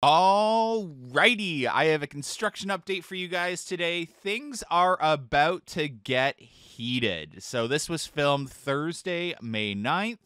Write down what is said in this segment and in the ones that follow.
Alrighty, I have a construction update for you guys today. Things are about to get heated. So, this was filmed Thursday, May 9th.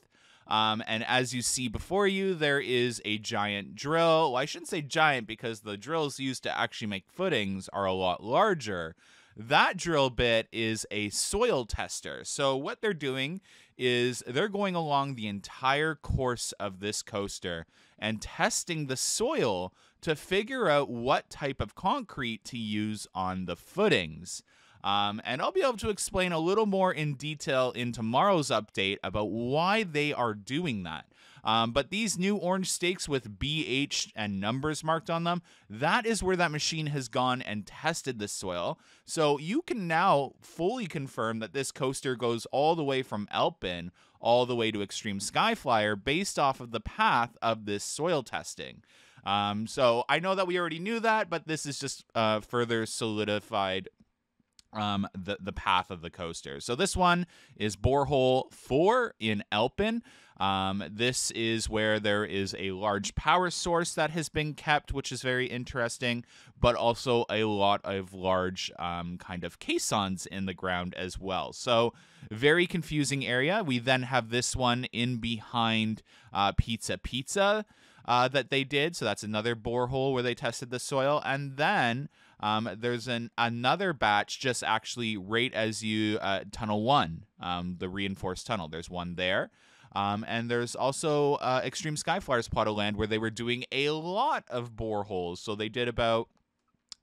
Um, and as you see before you, there is a giant drill. Well, I shouldn't say giant because the drills used to actually make footings are a lot larger. That drill bit is a soil tester. So, what they're doing is they're going along the entire course of this coaster and testing the soil to figure out what type of concrete to use on the footings. Um, and I'll be able to explain a little more in detail in tomorrow's update about why they are doing that. Um, but these new orange stakes with BH and numbers marked on them, that is where that machine has gone and tested the soil. So you can now fully confirm that this coaster goes all the way from Alpen all the way to Extreme Skyflyer based off of the path of this soil testing. Um, so I know that we already knew that, but this is just uh, further solidified um, the the path of the coaster. So this one is borehole four in Elpin. Um, this is where there is a large power source that has been kept, which is very interesting, but also a lot of large um, kind of caissons in the ground as well. So very confusing area. We then have this one in behind uh, Pizza Pizza. Uh, that they did. So that's another borehole where they tested the soil. And then um, there's an another batch just actually right as you uh, tunnel one, um, the reinforced tunnel. There's one there. Um, and there's also uh, Extreme Skyflyers plot of land where they were doing a lot of boreholes. So they did about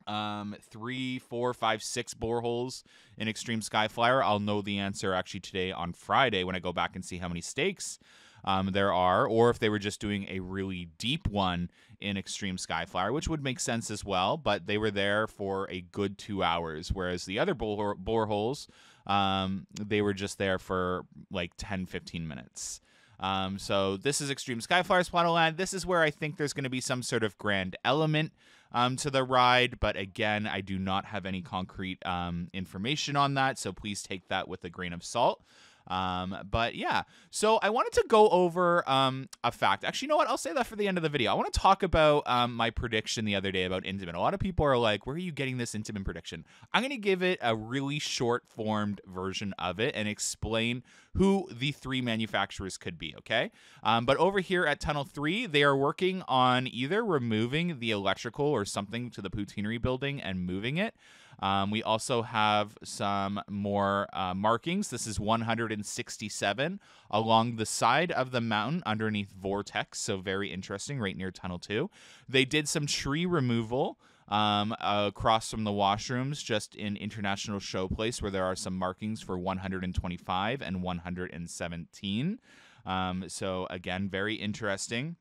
um, three, four, five, six boreholes in Extreme Skyflyer. I'll know the answer actually today on Friday when I go back and see how many stakes um, there are, or if they were just doing a really deep one in Extreme Skyflyer, which would make sense as well. But they were there for a good two hours, whereas the other bore- boreholes, um, they were just there for like 10, 15 minutes. Um, so this is Extreme Skyflyer's Land. This is where I think there's going to be some sort of grand element um, to the ride, but again, I do not have any concrete um, information on that, so please take that with a grain of salt. Um, but yeah, so I wanted to go over um, a fact. Actually, you know what? I'll say that for the end of the video. I want to talk about um, my prediction the other day about Intamin. A lot of people are like, where are you getting this Intamin prediction? I'm going to give it a really short formed version of it and explain who the three manufacturers could be, okay? Um, but over here at Tunnel 3, they are working on either removing the electrical or something to the poutineery building and moving it. Um, we also have some more uh, markings. This is 167 along the side of the mountain underneath Vortex. So, very interesting, right near Tunnel 2. They did some tree removal. Um, across from the washrooms, just in International Showplace, where there are some markings for 125 and 117. Um, so, again, very interesting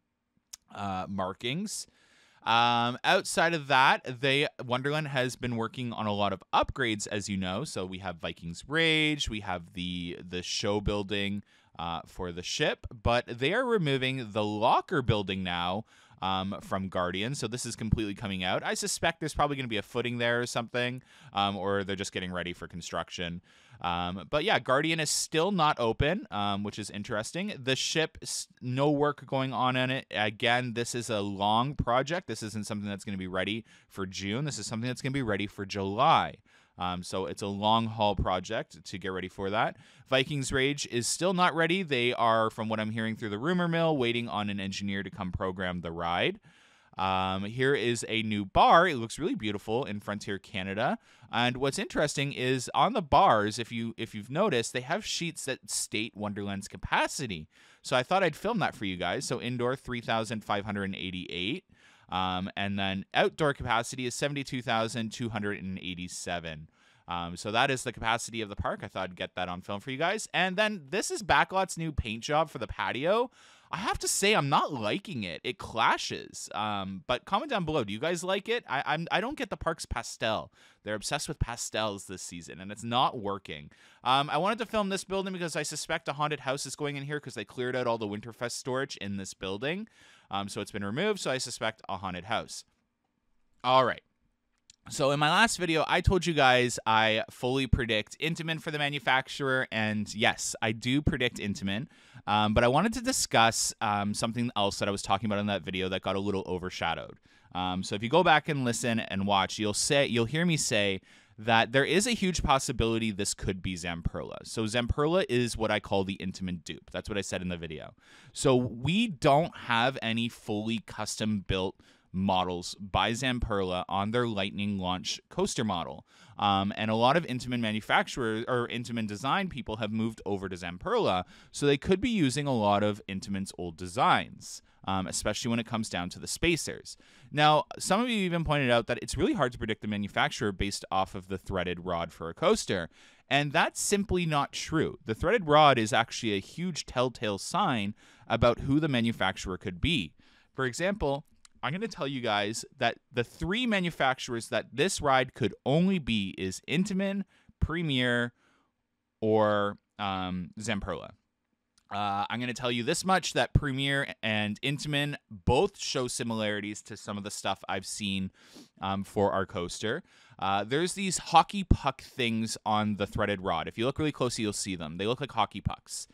uh, markings. Um, outside of that, they Wonderland has been working on a lot of upgrades, as you know. So we have Vikings Rage, we have the the show building uh, for the ship, but they are removing the locker building now um, from Guardian. So this is completely coming out. I suspect there's probably going to be a footing there or something, um, or they're just getting ready for construction. Um, but yeah, Guardian is still not open, um, which is interesting. The ship, no work going on in it. Again, this is a long project. This isn't something that's going to be ready for June. This is something that's going to be ready for July. Um, so it's a long haul project to get ready for that. Vikings Rage is still not ready. They are, from what I'm hearing through the rumor mill, waiting on an engineer to come program the ride. Um, here is a new bar. It looks really beautiful in Frontier Canada. And what's interesting is on the bars, if you if you've noticed, they have sheets that state Wonderland's capacity. So I thought I'd film that for you guys. So indoor 3,588. Um, and then outdoor capacity is 72,287. Um, so that is the capacity of the park. I thought I'd get that on film for you guys. And then this is Backlot's new paint job for the patio. I have to say I'm not liking it. It clashes. Um, but comment down below. Do you guys like it? I I'm I don't get the park's pastel. They're obsessed with pastels this season, and it's not working. Um, I wanted to film this building because I suspect a haunted house is going in here because they cleared out all the Winterfest storage in this building. Um, so it's been removed. So I suspect a haunted house. All right. So in my last video, I told you guys I fully predict Intamin for the manufacturer, and yes, I do predict Intamin. Um, but I wanted to discuss um, something else that I was talking about in that video that got a little overshadowed. Um, so if you go back and listen and watch, you'll say you'll hear me say that there is a huge possibility this could be Zamperla. So Zamperla is what I call the Intamin dupe. That's what I said in the video. So we don't have any fully custom built models by Zamperla on their Lightning launch coaster model. Um, and a lot of Intamin manufacturers or Intamin design people have moved over to Zamperla, so they could be using a lot of Intamin's old designs um, especially when it comes down to the spacers. Now, some of you even pointed out that it's really hard to predict the manufacturer based off of the threaded rod for a coaster. And that's simply not true. The threaded rod is actually a huge telltale sign about who the manufacturer could be. For example, I'm going to tell you guys that the three manufacturers that this ride could only be is Intamin, Premier, or um, Zamperla. Uh, I'm going to tell you this much that Premier and Intamin both show similarities to some of the stuff I've seen um, for our coaster. Uh, there's these hockey puck things on the threaded rod. If you look really closely, you'll see them. They look like hockey pucks.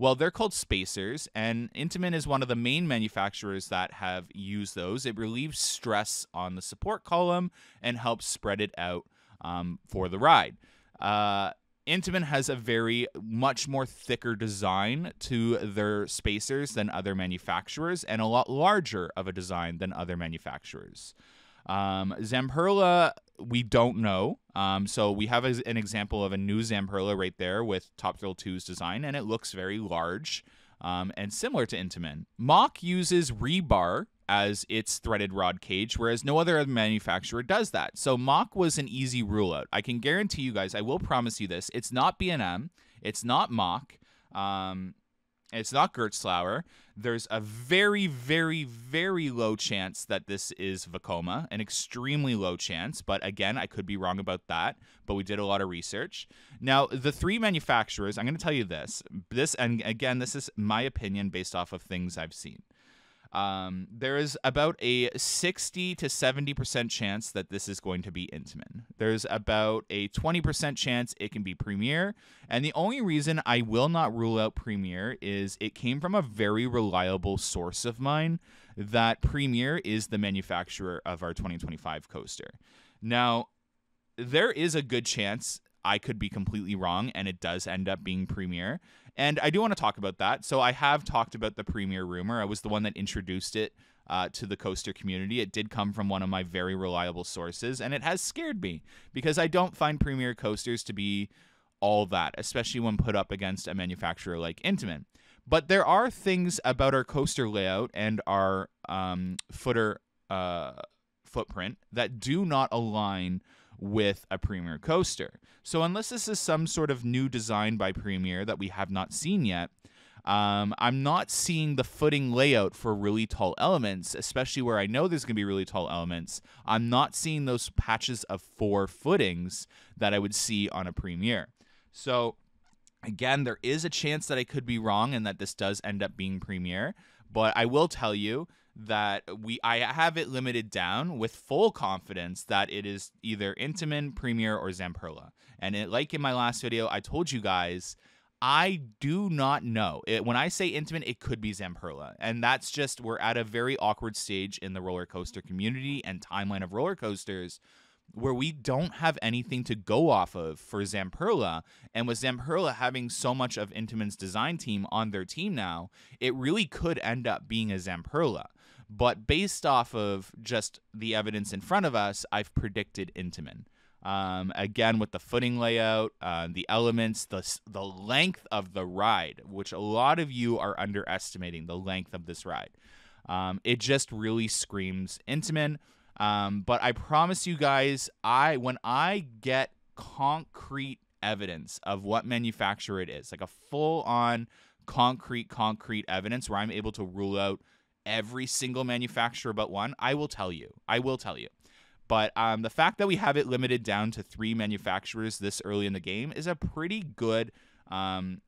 Well, they're called spacers, and Intamin is one of the main manufacturers that have used those. It relieves stress on the support column and helps spread it out um, for the ride. Uh, Intamin has a very much more thicker design to their spacers than other manufacturers and a lot larger of a design than other manufacturers. Um, Zamperla, we don't know. Um, so we have a, an example of a new Zamperla right there with Top Thrill 2's design, and it looks very large um, and similar to Intamin. Mack uses rebar as its threaded rod cage, whereas no other manufacturer does that. So Mack was an easy rule out. I can guarantee you guys, I will promise you this, it's not B&M, it's not Mack, um, it's not Gerstlauer. There's a very, very, very low chance that this is Vekoma, an extremely low chance. But again, I could be wrong about that. But we did a lot of research. Now, the three manufacturers, I'm going to tell you this. This, and again, this is my opinion based off of things I've seen. Um, there is about a 60 to 70% chance that this is going to be Intamin. There's about a 20% chance it can be Premier. And the only reason I will not rule out Premier is it came from a very reliable source of mine that Premier is the manufacturer of our 2025 coaster. Now, there is a good chance I could be completely wrong and it does end up being Premier. And I do want to talk about that. So I have talked about the Premier rumor. I was the one that introduced it uh, to the coaster community. It did come from one of my very reliable sources, and it has scared me because I don't find Premier coasters to be all that, especially when put up against a manufacturer like Intamin. But there are things about our coaster layout and our um, footer uh, footprint that do not align with a Premier coaster. So unless this is some sort of new design by Premier that we have not seen yet, um, I'm not seeing the footing layout for really tall elements, especially where I know there's going to be really tall elements. I'm not seeing those patches of four footings that I would see on a Premier. So, again, there is a chance that I could be wrong and that this does end up being Premier. But I will tell you that we I have it limited down with full confidence that it is either Intamin, Premier, or Zamperla. And it, like in my last video, I told you guys I do not know. It, when I say Intamin, it could be Zamperla. And that's just, we're at a very awkward stage in the roller coaster community and timeline of roller coasters where we don't have anything to go off of for Zamperla. And with Zamperla having so much of Intamin's design team on their team now, it really could end up being a Zamperla. But based off of just the evidence in front of us, I've predicted Intamin. Um, again, with the footing layout, uh, the elements, the the length of the ride, which a lot of you are underestimating the length of this ride. Um, it just really screams Intamin. Um, but I promise you guys, I when I get concrete evidence of what manufacturer it is, like a full on concrete concrete evidence where I'm able to rule out every single manufacturer but one, I will tell you. I will tell you. But um, the fact that we have it limited down to three manufacturers this early in the game is a pretty good um,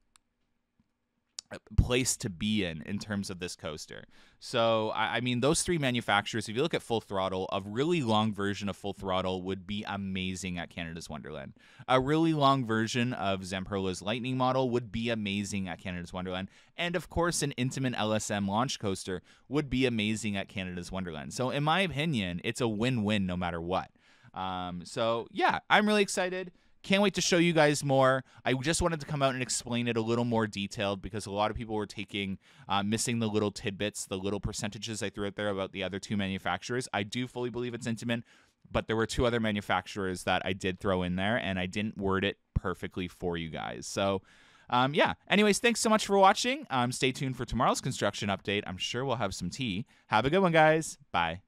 place to be in in terms of this coaster. So I, I, mean, those three manufacturers. If you look at Full Throttle, a really long version of Full Throttle would be amazing at Canada's Wonderland. A really long version of Zamperla's Lightning model would be amazing at Canada's Wonderland, and of course, an Intamin LSM launch coaster would be amazing at Canada's Wonderland. So in my opinion, it's a win-win no matter what. Um, so yeah, I'm really excited. Can't wait to show you guys more. I just wanted to come out and explain it a little more detailed because a lot of people were taking, uh, missing the little tidbits, the little percentages I threw out there about the other two manufacturers. I do fully believe it's Intamin, but there were two other manufacturers that I did throw in there and I didn't word it perfectly for you guys. So, um, yeah. Anyways, thanks so much for watching. Um, stay tuned for tomorrow's construction update. I'm sure we'll have some tea. Have a good one, guys. Bye.